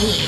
Move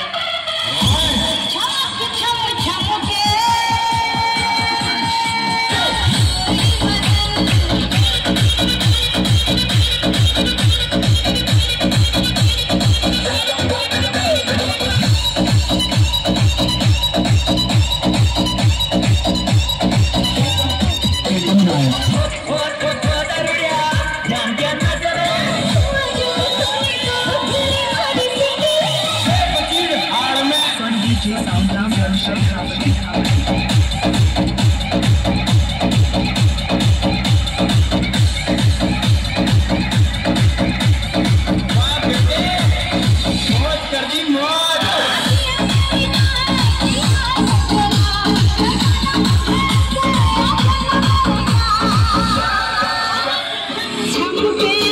you.